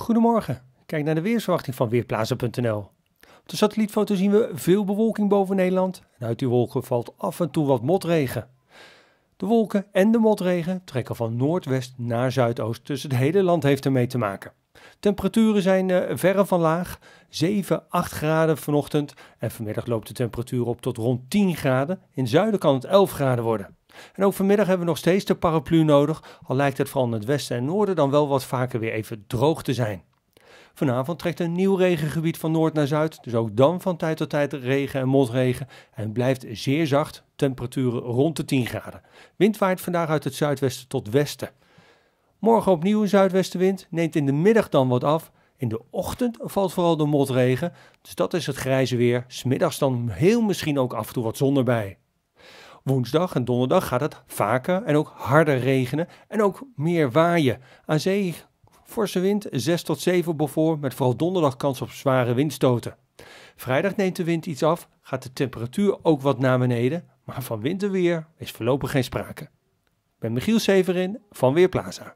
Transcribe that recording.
Goedemorgen, kijk naar de weersverwachting van Weerplaza.nl. Op de satellietfoto zien we veel bewolking boven Nederland en uit die wolken valt af en toe wat motregen. De wolken en de motregen trekken van noordwest naar zuidoost, dus het hele land heeft ermee te maken. Temperaturen zijn uh, verre van laag, 7, 8 graden vanochtend en vanmiddag loopt de temperatuur op tot rond 10 graden. In zuiden kan het 11 graden worden. En ook vanmiddag hebben we nog steeds de paraplu nodig, al lijkt het vooral in het westen en noorden dan wel wat vaker weer even droog te zijn. Vanavond trekt een nieuw regengebied van noord naar zuid, dus ook dan van tijd tot tijd regen en motregen en blijft zeer zacht, temperaturen rond de 10 graden. Wind waait vandaag uit het zuidwesten tot westen. Morgen opnieuw een zuidwestenwind, neemt in de middag dan wat af. In de ochtend valt vooral de motregen, dus dat is het grijze weer. Smiddags dan heel misschien ook af en toe wat zon erbij. Woensdag en donderdag gaat het vaker en ook harder regenen en ook meer waaien. Aan zee forse wind 6 tot 7 Beaufort met vooral donderdag kans op zware windstoten. Vrijdag neemt de wind iets af, gaat de temperatuur ook wat naar beneden, maar van winterweer is voorlopig geen sprake. Ik ben Michiel Severin van Weerplaza.